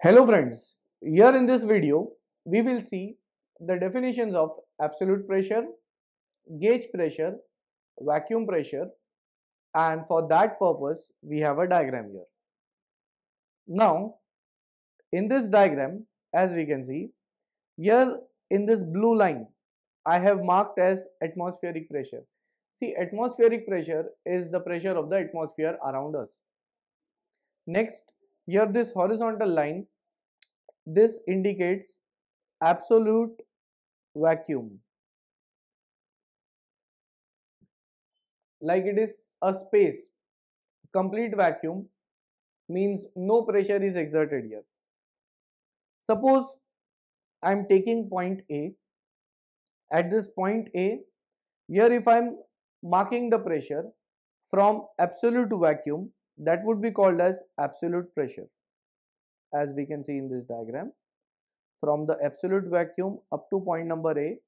Hello friends, here in this video we will see the definitions of absolute pressure, gauge pressure, vacuum pressure and for that purpose we have a diagram here. Now in this diagram as we can see here in this blue line I have marked as atmospheric pressure. See atmospheric pressure is the pressure of the atmosphere around us. Next here this horizontal line this indicates absolute vacuum. Like it is a space complete vacuum means no pressure is exerted here. Suppose i am taking point a. At this point a here if i am marking the pressure from absolute to vacuum that would be called as absolute pressure as we can see in this diagram from the absolute vacuum up to point number A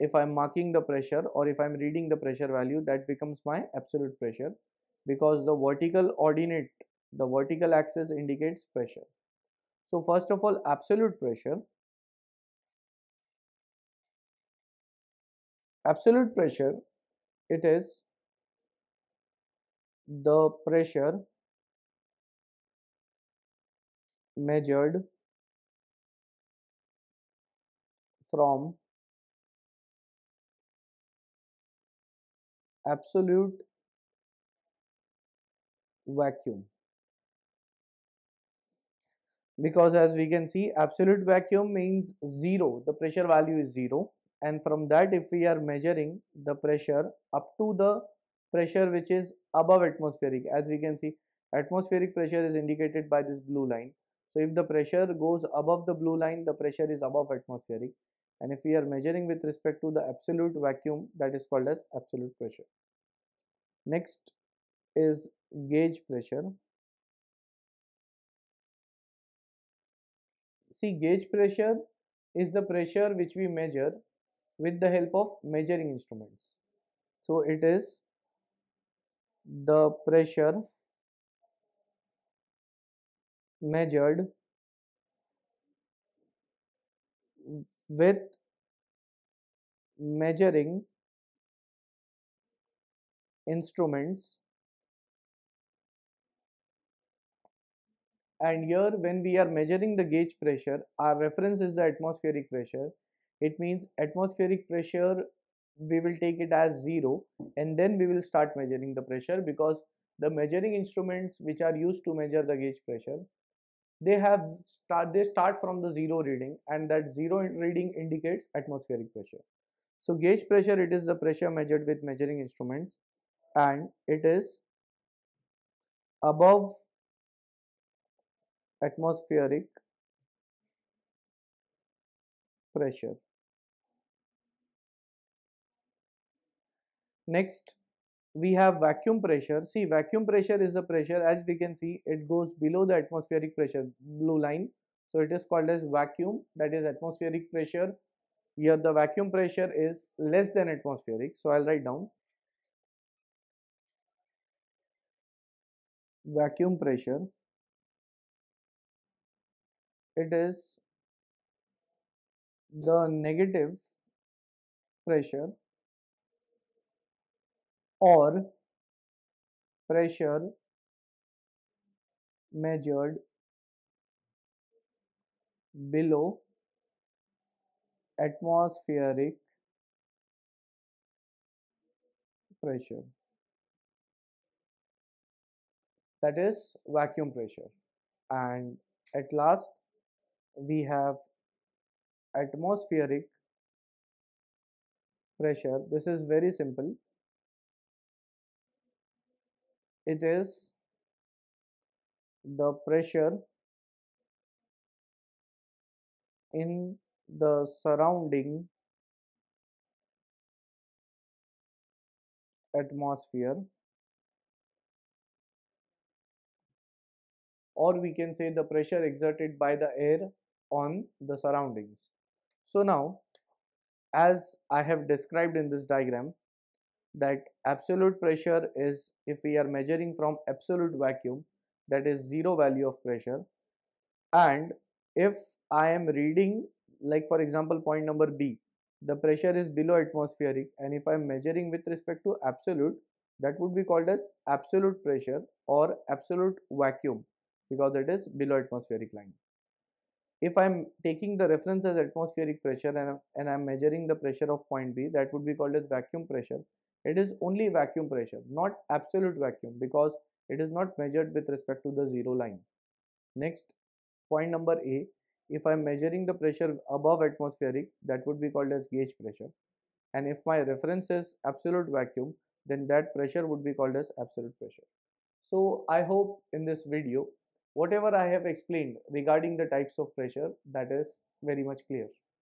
if I am marking the pressure or if I am reading the pressure value that becomes my absolute pressure because the vertical ordinate the vertical axis indicates pressure. So first of all absolute pressure absolute pressure it is the pressure measured from absolute vacuum. Because as we can see absolute vacuum means zero. The pressure value is zero and from that if we are measuring the pressure up to the pressure which is above atmospheric as we can see atmospheric pressure is indicated by this blue line. So if the pressure goes above the blue line the pressure is above atmospheric. And if we are measuring with respect to the absolute vacuum that is called as absolute pressure. Next is gauge pressure. See gauge pressure is the pressure which we measure with the help of measuring instruments. So it is the pressure measured with measuring instruments. And here when we are measuring the gauge pressure our reference is the atmospheric pressure it means atmospheric pressure we will take it as zero and then we will start measuring the pressure because the measuring instruments which are used to measure the gauge pressure they have start they start from the zero reading and that zero reading indicates atmospheric pressure. So gauge pressure it is the pressure measured with measuring instruments and it is above atmospheric pressure next we have vacuum pressure. See vacuum pressure is the pressure as we can see it goes below the atmospheric pressure blue line. So it is called as vacuum that is atmospheric pressure. Here the vacuum pressure is less than atmospheric. So i'll write down. Vacuum pressure it is the negative pressure or pressure measured below atmospheric pressure. That is vacuum pressure. And at last we have atmospheric pressure. This is very simple it is the pressure in the surrounding atmosphere or we can say the pressure exerted by the air on the surroundings. So now as I have described in this diagram that absolute pressure is if we are measuring from absolute vacuum that is zero value of pressure and if I am reading like for example point number B the pressure is below atmospheric and if I am measuring with respect to absolute that would be called as absolute pressure or absolute vacuum because it is below atmospheric line. If I am taking the reference as atmospheric pressure and, and I am measuring the pressure of point B that would be called as vacuum pressure. It is only vacuum pressure not absolute vacuum because it is not measured with respect to the zero line. Next point number A if I am measuring the pressure above atmospheric that would be called as gauge pressure and if my reference is absolute vacuum then that pressure would be called as absolute pressure. So I hope in this video whatever I have explained regarding the types of pressure that is very much clear.